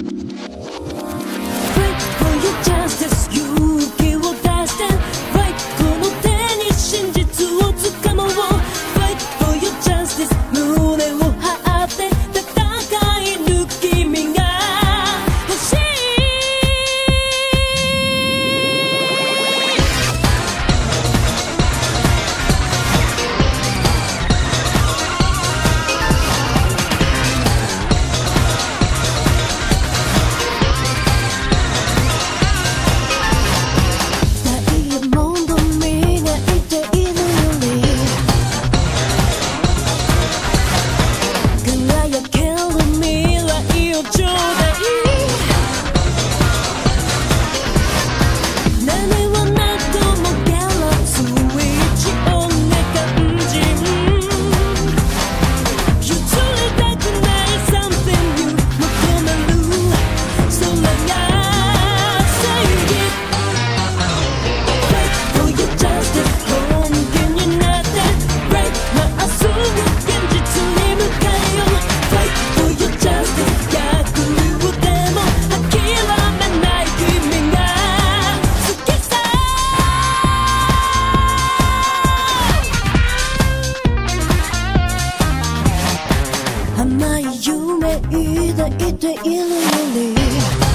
you 甘い夢抱いているより